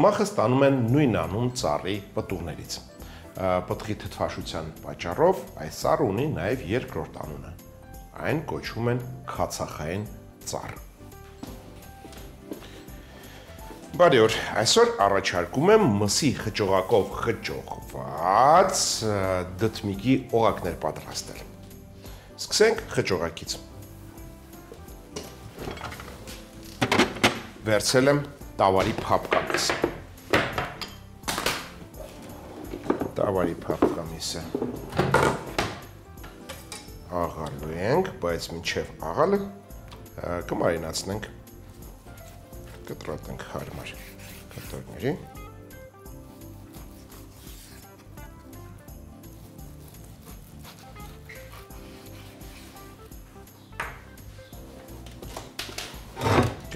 Սումախը ստանում են նույն անուն ծառի պտուղներից։ Պտղի թթվաշության պատճառով այս ծառը ունի նաև երկրորդ անունը։ Այն կոչվում են քացախային ծառ։ Բարի օր, այսօր առաջարկում եմ մսի խճողակով խճողված դդմիկի օղակներ պատրաստել։ Սկսենք խճողակից։ Վերցել եմ տավարի փապկամիսը։ Տավարի փապկամիսը աղալու ենք, բայց մինչև աղալը կմարինացնենք, կտրատենք հարմար կտորների։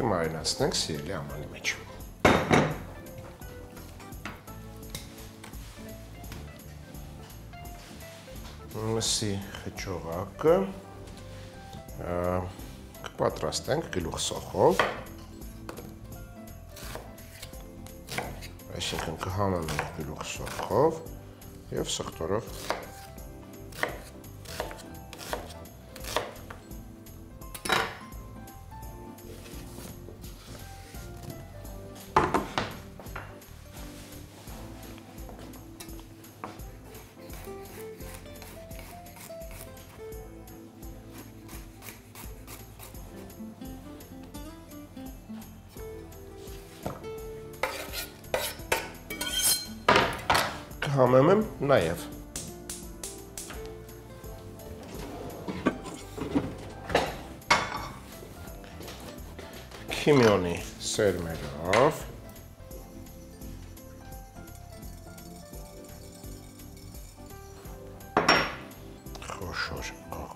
կմարինացնենք սիրելի ամանի մեջ։ մսի խճողակը կպատրաստենք գլուխ սոխով այսինքն կհամեմենք գլուխ սոխով և սխտորով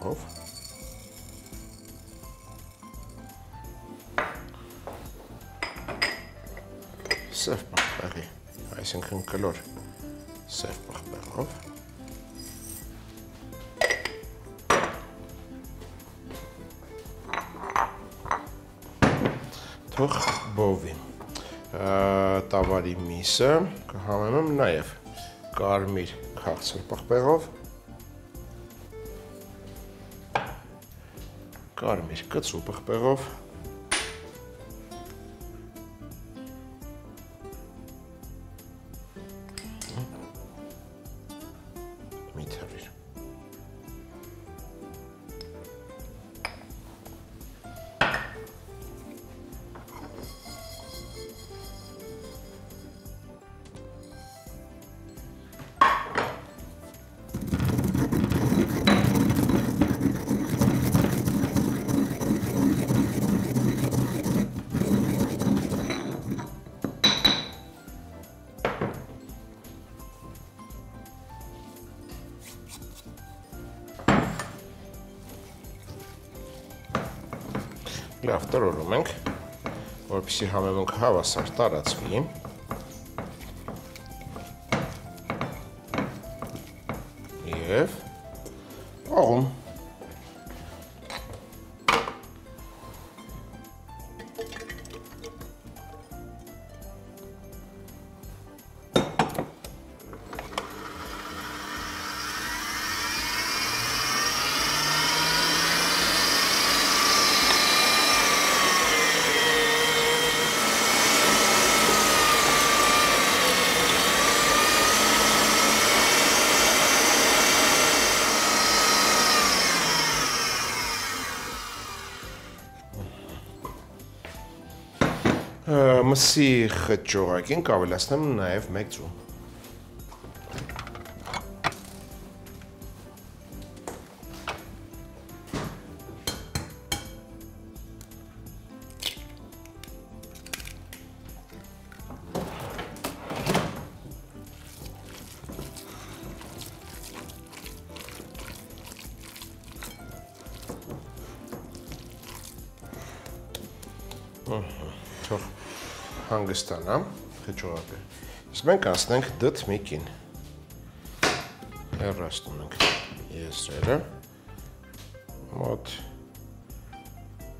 աղով սև պախպեղի, այսինքն կլոր սև պղպեղով թող բովի տավարի միսը կհամեմեմ նաև կարմիր քաղցր պղպեղով կարմիր կծու պղպեղով Լավ, տրորում ենք, որպեսի համեմունքը հավասար տարածվի։ մսի խճողակին կավելացնեմ նաև մեկ ձու։ թող հանգստանամ հեճողակը։ Իսկ մենք անցնենք դդմիկին։ Հեռացնում ենք եզրերը։ Մոտ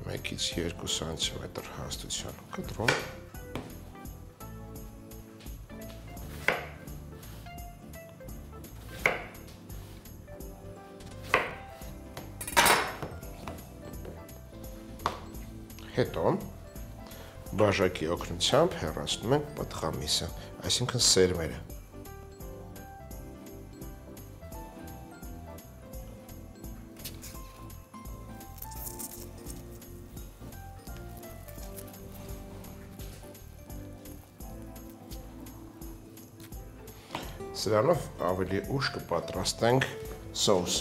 1-ից 2 սանտիմետր հաստության կտրում։ Հետո բաժակի օգնությամբ հեռացնում ենք պտղամիսը, այսինքն սերմերը։ Սրանով ավելի ուշ կպատրաստենք սոուս։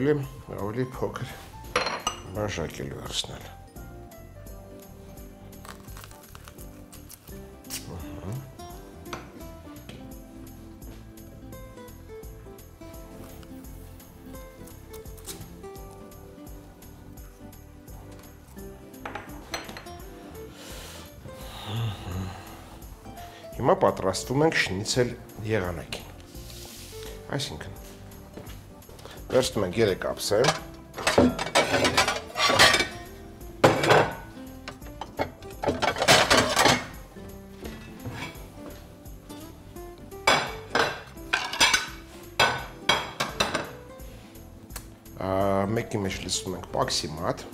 կարելի ավելի փոքր բաժակել վերցնել։ Հիմա պատրաստվում ենք շնիցել եղանակին։ Այսինքն Վերցնում ենք 3 կապսե։ մեկի մեջ լցնում ենք պաքսիմատ,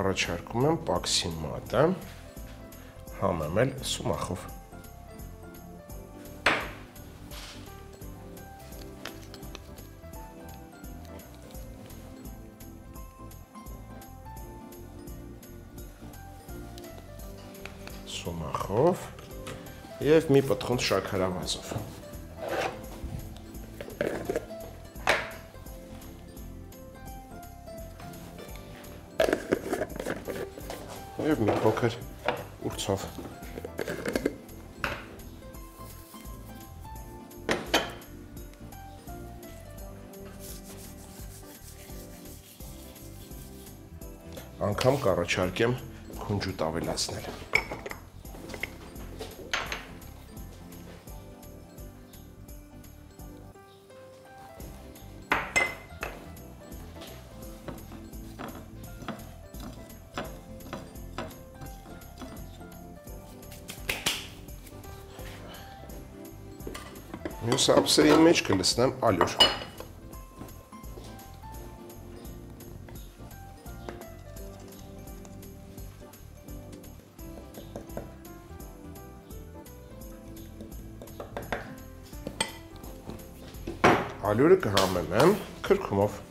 առաջարկում եմ պաքսիմատը, համեմել սումախով։ Սումախով եւ մի պտխունց շաքարավազով։ Եվ մի փոքր ուրցով։ Անկամ կառաջարկեմ քունջուտ ավելացնել։ Մյուս ափսերի մեջ կլցնեմ ալյուր։ Ալյուրը կհամեմեմ քրքումով։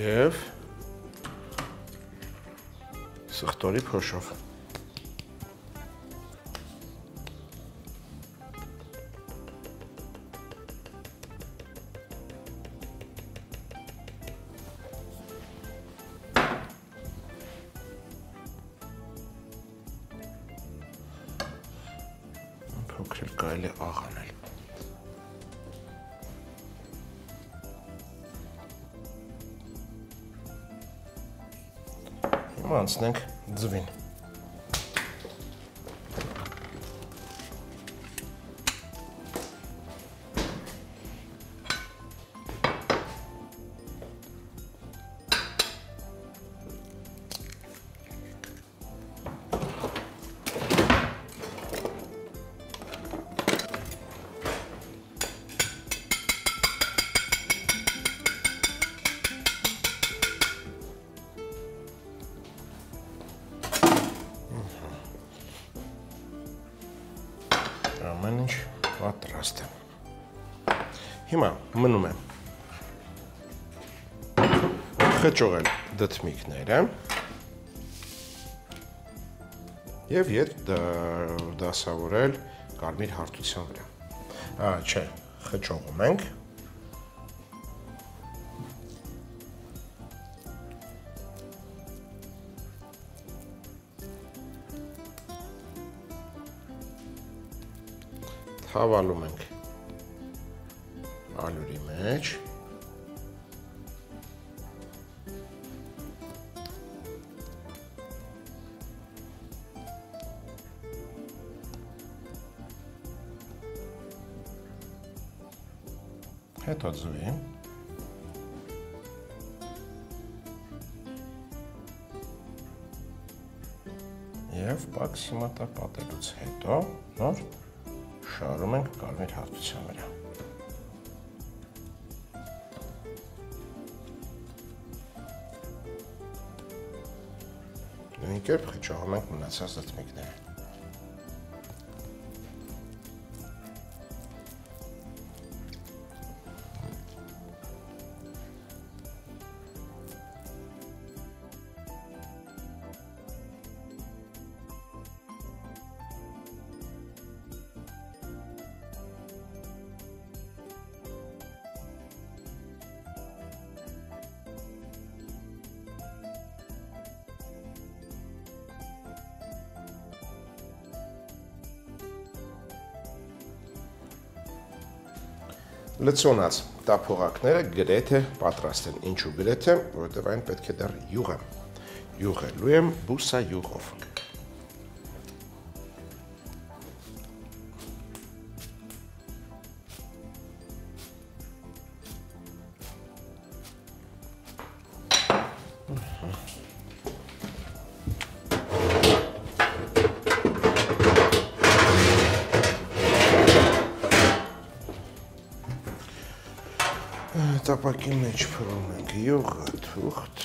Եվ սխտորի փոշով։ Փոքր կարելի աղանել։ Հիմա անցնենք Zuvini. կճողել դդմիկները և ետ դասավորել կարմիր հարդության վրա։ Չէ, խճողում ենք, թավալում ենք ալյուրի մեջ, Ձուի։ Եվ պաքսիմատա պատելուց հետո նոր շարում ենք կարմիր հատության վրա։ Նույն կերպ խճողում ենք մնացած դտմիկները։ Լցոնած տափողակները գրեթե պատրաստ են։ Ինչու գրեթե, որովհետև այն պետք է դեռ յուղը։ Յուղելու եմ բուսա յուղով։ տապակի մեջ փռում ենք յուղը, թուղթ։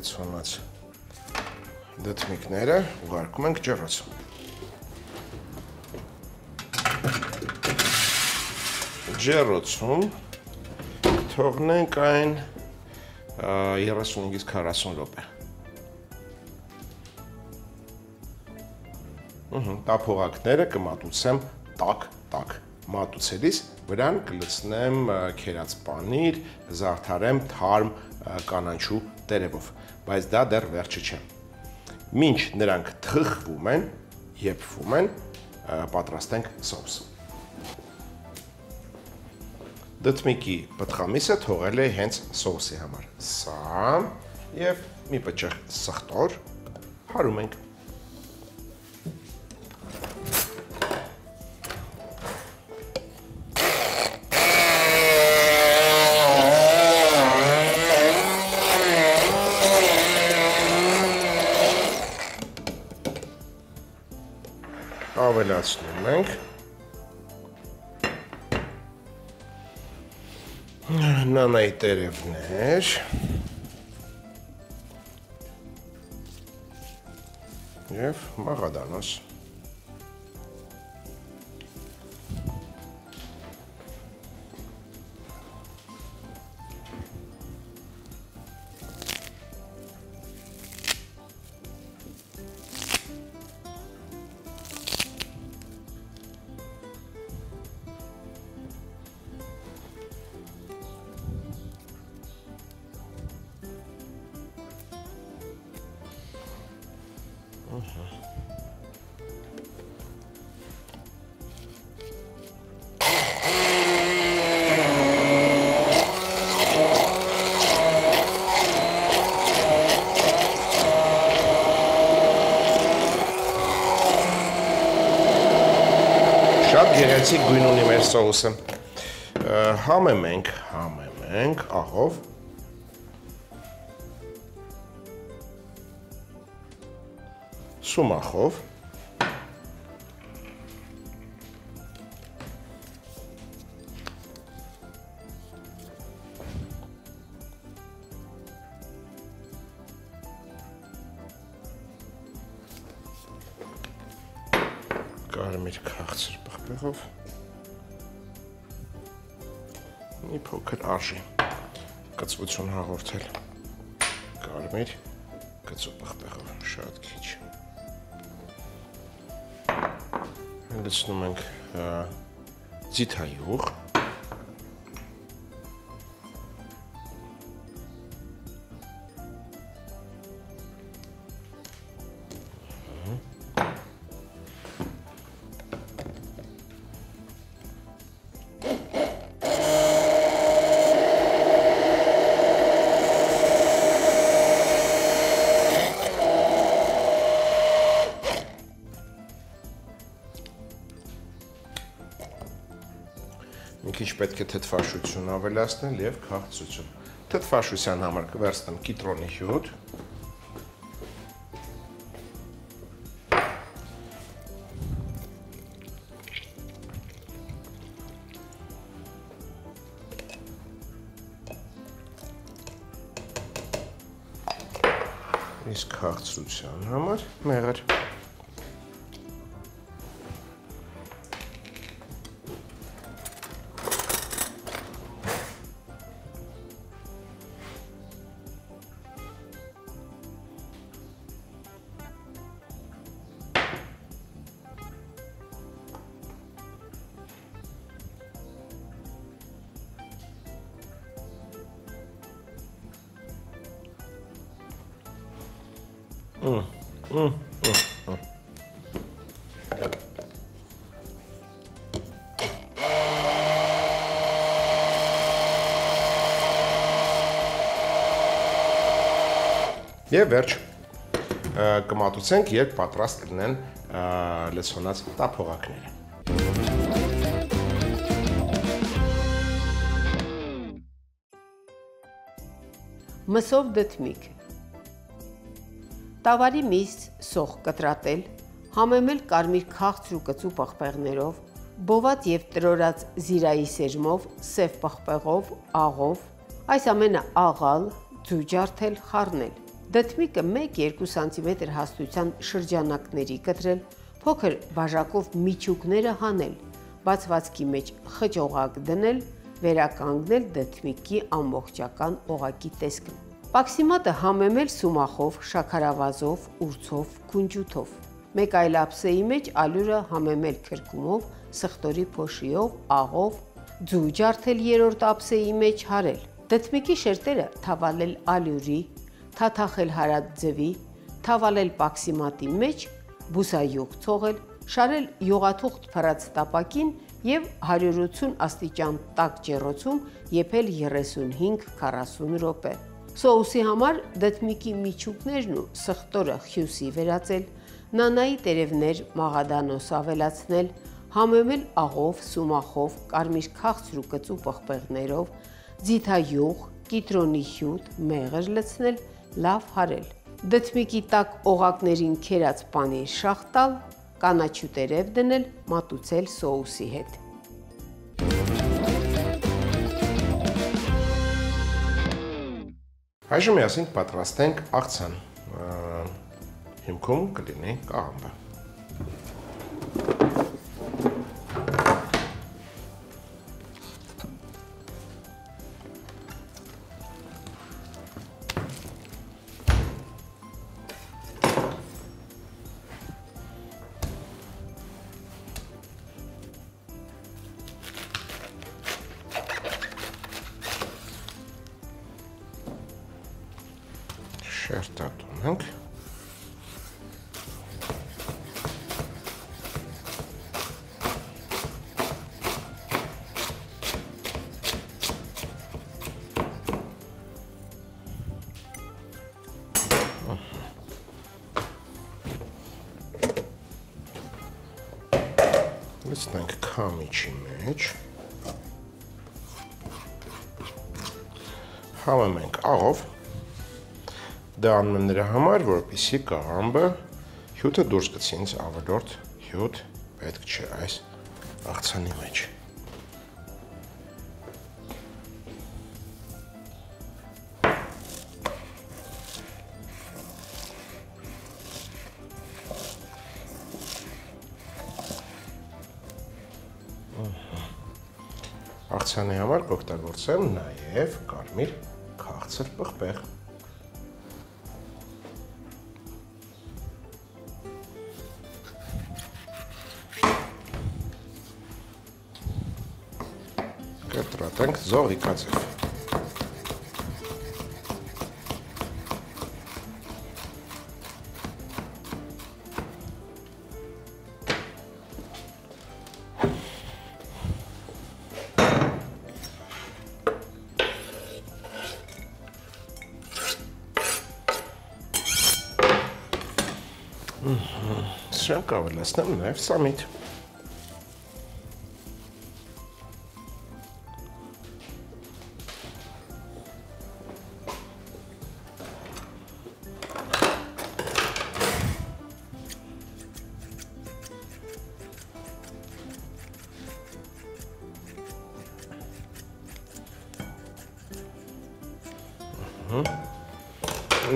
լցոնած դդմիկները ուղարկում ենք ջրոց։ Ջրոցում թողնենք այն 35-ից 40 րոպե։ Ահա, տափողակները կմատուցեմ տակ-տակ մատուցելիս վրան կլցնեմ քերած պանիր, զարդարեմ թարմ կանանչու տերևով, բայց դա դեռ վերջը չէ։ Մինչ նրանք թխվում են, եփվում են, պատրաստենք սոուս։ Դտմիկի պտղամիսը թողել է հենց սոուսի համար։ Սա եւ մի պճեղ սխտոր հարում ենք։ ավելացնում ենք նանայի տերևներ եւ մաղադանոս Շատ գեղեցիկ գույն ունի մեր սոուսը։ Համեմ ենք, համեմ ենք աղով սումախով կարմիր քաղցր պղպեղով մի փոքր արժի կծվություն հաղորդել կարմիր գծու պղպեղը շատ քիչ լցնում ենք ձիթայուղ քիչ պետք է թթվաշություն ավելացնել եւ քաղցություն։ Թթվաշության համար կվերցնեմ կիտրոնի հյութ, Եվ վերջ կմատուցենք, երբ պատրաստ կլինեն լցոնած տափողակները։ Մսով դդմիկ Տավարի միս սոխ կտրատել, համեմել կարմիր քաղցր ու կծու պղպեղներով, բոված եւ տրորած զիրայի սերմով, սև պղպեղով, աղով, այս ամենը աղալ, ձու ջարդել, խառնել։ Դդմիկը 1-2 սանտիմետր հաստության շրջանակների կտրել, փոքր բաժակով միջուկները հանել, բացվածքի մեջ խճողակ դնել, վերականգնել դդմիկի ամբողջական օղակի տեսքն։ Պաքսիմատը համեմել սումախով, շաքարավազով, ուրցով, քունջութով։ Մեկ այլ ափսեի մեջ ալյուրը համեմել քրկումով, սխտորի փոշիով, աղով, ձու ջարդել երրորդ ափսեի մեջ հարել։ Դդմիկի շերտերը թավալել ալյուրի, թաթախել հարած ձվի, թավալել պաքսիմատի մեջ, բուսայուղ ցողել, շարել յուղաթուղթ փռած տապակին եւ 180 աստիճան տաք ջեռոցում եփել 35-40 րոպե։ Սոուսի համար դդմիկի միջուկներն ու սխտորը խյուսի վերածել, նանայի տերևներ մաղադանոս ավելացնել, համեմել աղով, սումախով, կարմիր քաղցր ու կծու պղպեղներով, ձիթայուղ, կիտրոնի հյութ, մեղր լցնել, լավ հարել։ Դդմիկի տակ օղակներին քերած պանիր շախտալ, կանաչու տերև դնել, մատուցել սոուսի հետ։ Այժմ միասին պատրաստենք աղցան։ Հիմքում կլինի կաղամբը։ շերտատում ենք։ Լցնենք քամիչի մեջ։ Համեմենք աղով Դա անում եմ նրա համար, որպեսզի կաղամբը հյութը դուրս գցի ինձ ավելորդ հյութ պետք չէ այս աղցանի մեջ։ աղցանի համար կօգտագործեմ նաև կարմիր քաղցր պղպեղ։ Կտրատենք զողիկաձև։ Սրանք կավելացնեմ նաև սամիտ։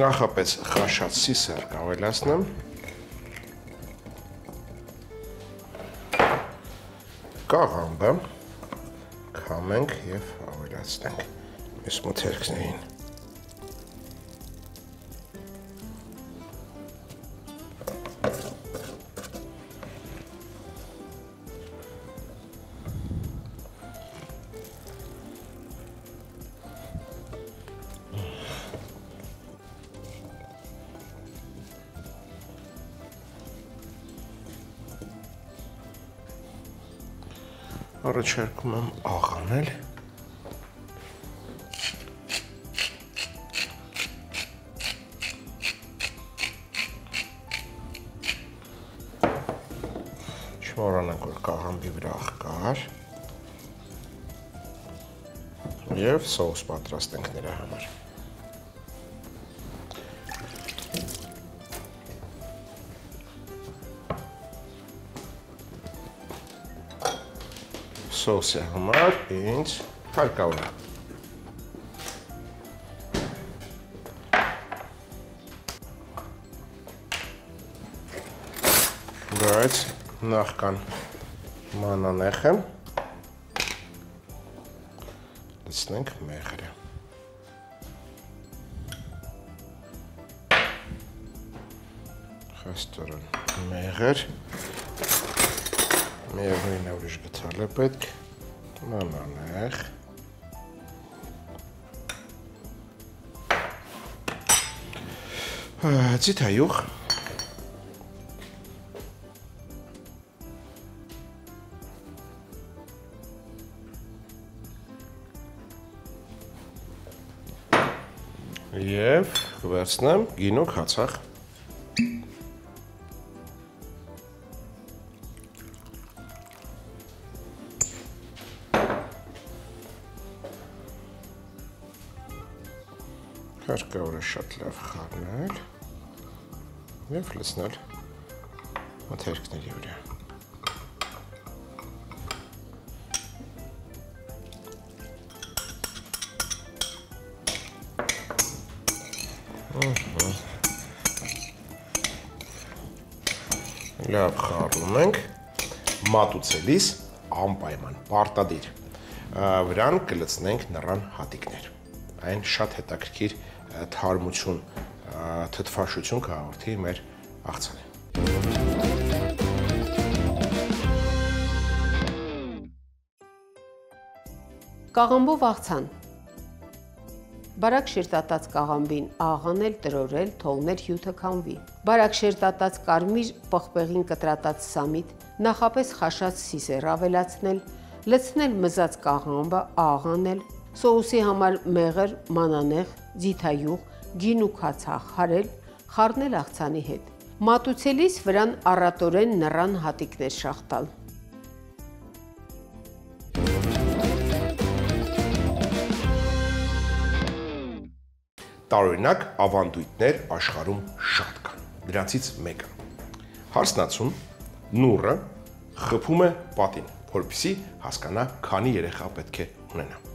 Նախապես խաշած սիսեր կավելացնեմ։ կաղամբը քամենք եւ ավելացնենք այս մթերքներին։ Առաջարկում եմ աղանել Չմոռանանք, որ կաղամբի վրա կար եւ սոուս պատրաստենք նրա համար։ սոսի համար ինձ հարկավոր է։ Բայց նախքան մանանեխը լցնենք մեղրը։ Խստորեն մեղր միևնույն է ուրիշ գցալ է պետք մանանեղ ձիթայյուղ եւ կվերցնեմ գինուկ հացախ հարկավոր է շատ լավ խառնել եւ լցնել մթերքների վրա։ Լավ խառնում ենք մատուցելիս անպայման պարտադիր վրան կլցնենք նռան հատիկներ այն շատ հետաքրքիր թարմություն, թթվաշություն կհաղորդի մեր աղցանին։ Կաղամբով աղցան Բարակ շերտատած կաղամբին աղանել, տրորել, թողնել հյութը քամվի։ Բարակ շերտատած կարմիր պղպեղին կտրատած սամիտ, նախապես խաշած սիսեր ավելացնել, լցնել մզած կաղամբը, աղանել, սոուսի համար մեղր, մանանեղ, ձիթայուղ, գին ու քացախ հարել, խառնել աղցանի հետ։ Մատուցելիս վրան առատորեն նռան հատիկներ շաղտալ։ Տարօրինակ ավանդույթներ աշխարհում շատ կան։ Դրանցից մեկը. Հարսնացուն նուրը խփում է պատին, որպեսզի հասկանա, քանի երեխա պետք է ունենա։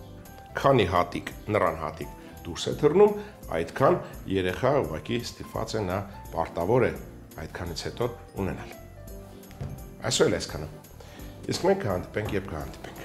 Քանի հատիկ, նրան հատիկ դուրս է թռնում, այդքան երեխա ուղակի ստիպված է նա պարտավոր է այդքանից հետո ունենալ։ Այսօր էլ այսքանը։ Իսկ մենք կհանդիպենք, երբ կհանդիպենք։